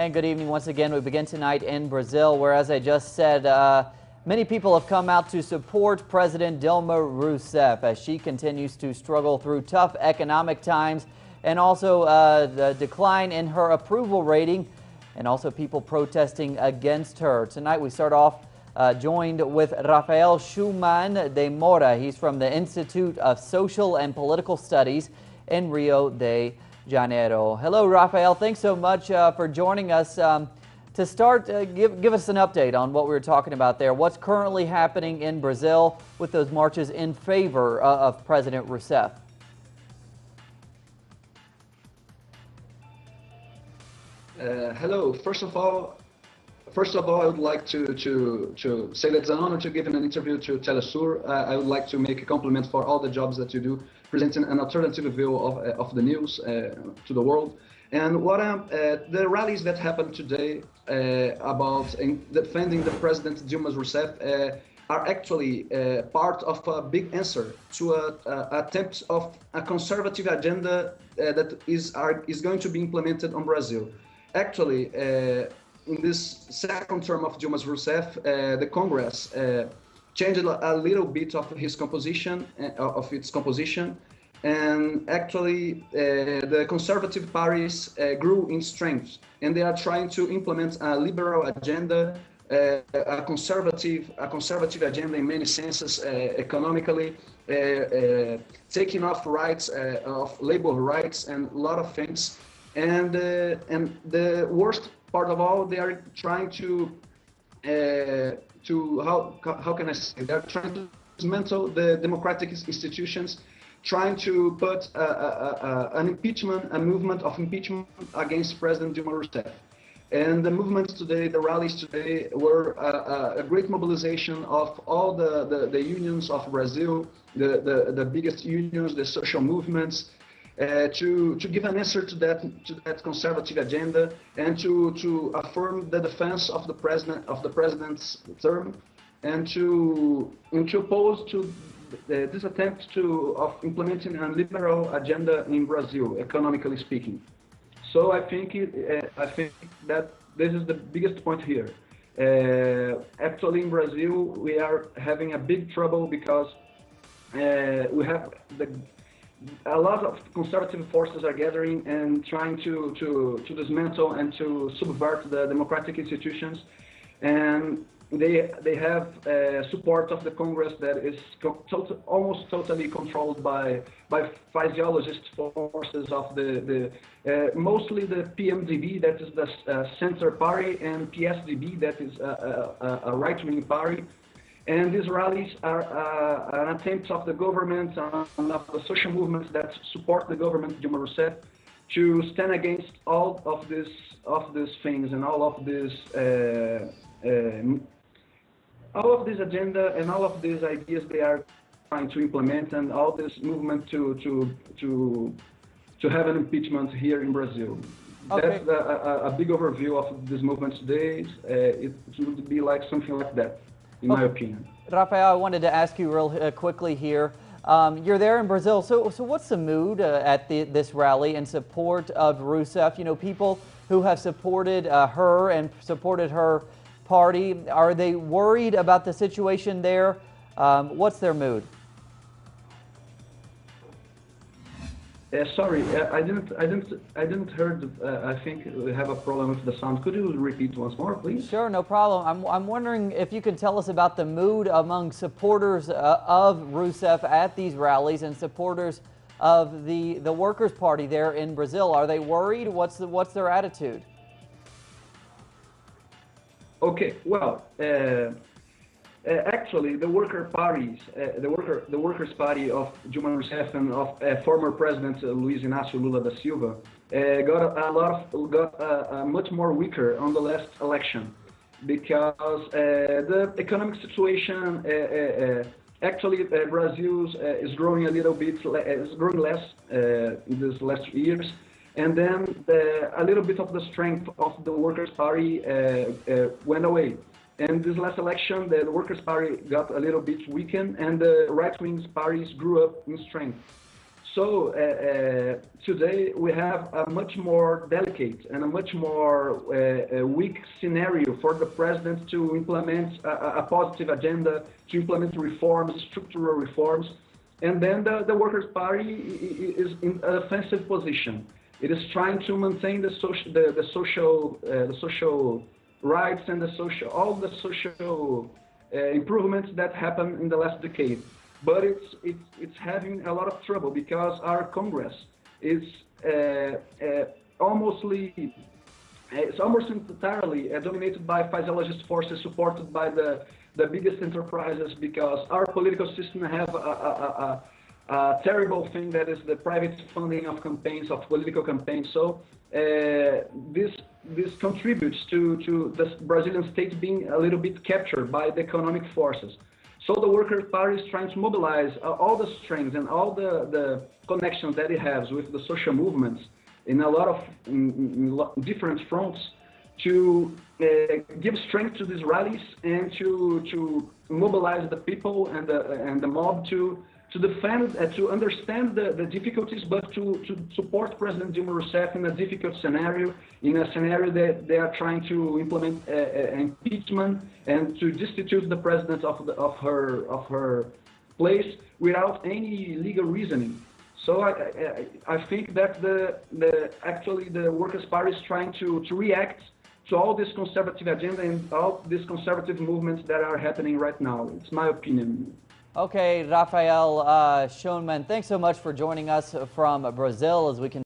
And good evening once again. We begin tonight in Brazil, where, as I just said, uh, many people have come out to support President Dilma Rousseff as she continues to struggle through tough economic times and also uh, the decline in her approval rating and also people protesting against her. Tonight we start off uh, joined with Rafael Shoenmann de Moura. He's from the Institute of Social and Political Studies in Rio de Janeiro. Hello, Rafael. Thanks so much uh, for joining us. Um, to start, uh, give, give us an update on what we were talking about there. What's currently happening in Brazil with those marches in favor uh, of President Rousseff? Uh, hello. First of all, first of all, I would like to to to say that it's an honor to give an interview to Telesur. Uh, I would like to make a compliment for all the jobs that you do presenting an alternative view of, uh, of the news uh, to the world. And what uh, the rallies that happened today about defending the President Dilma Rousseff are actually uh, part of a big answer to a, attempt of a conservative agenda uh, that is are, is going to be implemented on Brazil. Actually, uh, in this second term of Dilma Rousseff, the Congress changed a little bit of his composition, uh, of its composition, and actually uh, the conservative parties uh, grew in strength, and they are trying to implement a liberal agenda, uh, a conservative, a conservative agenda in many senses, uh, economically, uh, taking off rights of labor rights and a lot of things, and and the worst part of all, they are trying to uh, to how how can I say they're trying to dismantle the democratic institutions, trying to put a, a, a, an impeachment, a movement of impeachment against President Dilma Rousseff. And the movements today, the rallies today, were uh, uh, a, great mobilization of all the, the, the unions of Brazil, the, the, the biggest unions, the social movements, uh, to to give an answer to that to that conservative agenda and to to affirm the defense of the president of the president's term and to and to oppose to the, this attempt to of implementing a liberal agenda in Brazil, economically speaking. So I think it, uh, I think that this is the biggest point here. Uh, actually, in Brazil, we are having a big trouble because uh, we have the a lot of conservative forces are gathering and trying to, to, to dismantle and to subvert the democratic institutions. And they, they have uh, support of the Congress that is almost totally controlled by, by physiologist forces of the, the uh, mostly the PMDB, that is the uh, center party, and PSDB, that is a, a, a right-wing party. And these rallies are uh, an attempt of the government and of the social movements that support the government, Dilma Rousseff, to stand against all of this of these things and all of this uh, uh, all of this agenda and all of these ideas they are trying to implement and all this movement to to to to have an impeachment here in Brazil. Okay. That's a, a, a, big overview of this movement today. Uh, it would be like something like that in okay. my opinion. Rafael, I wanted to ask you real uh, quickly here. Um, you're there in Brazil, so so what's the mood uh, at the, this rally in support of Rousseff? You know, people who have supported uh, her and supported her party, are they worried about the situation there? Um, what's their mood? Uh, sorry, uh, I didn't, I didn't, I didn't heard. Uh, I think we have a problem with the sound. Could you repeat once more, please? Sure, no problem. I'm, I'm wondering if you could tell us about the mood among supporters uh, of Rousseff at these rallies and supporters of the the Workers' Party there in Brazil. Are they worried? What's the, what's their attitude? Okay, well. Uh, uh, actually, the worker parties, uh, the worker, the Workers' Party of Dilma Rousseff and of uh, former President Luiz Inácio Lula da Silva got a, a, lot of, got much more weaker on the last election because the economic situation actually uh, Brazil uh, is growing a little bit, uh, is growing less in these last years. And then the, a little bit of the strength of the Workers' Party went away. And this last election, the Workers' Party got a little bit weakened, and the right-wing parties grew up in strength. So uh, uh, today we have a much more delicate and a much more uh, uh, weak scenario for the president to implement a, a- positive agenda, to implement reforms, structural reforms, and then the, the Workers' Party is in an offensive position. It is trying to maintain the social, the, the social, uh, the social rights and the social, all the social uh, improvements that happened in the last decade. But it's, it's, it's having a lot of trouble because our Congress is uh, uh, almostly it's almost entirely uh, dominated by physiologist forces supported by the, the biggest enterprises because our political system have a, a, terrible thing that is the private funding of campaigns, of political campaigns. So uh, this, this contributes to, to the Brazilian state being a little bit captured by the economic forces. So the Workers' Party is trying to mobilize uh, all the strengths and all the, the connections that it has with the social movements in a lot of in, in different fronts to uh, give strength to these rallies and to to mobilize the people and the and the mob to to defend uh, to understand the, the difficulties but to, to support President Dilma Rousseff in a difficult scenario in a scenario that they are trying to implement uh, uh, impeachment and to destitute the president of the, of her of her place without any legal reasoning so I, I, I think that the, the actually the Workers' Party is trying to, to react to all this conservative agenda and all these conservative movements that are happening right now. It's my opinion. Okay, Rafael uh, Shoenmann, thanks so much for joining us from Brazil as we can.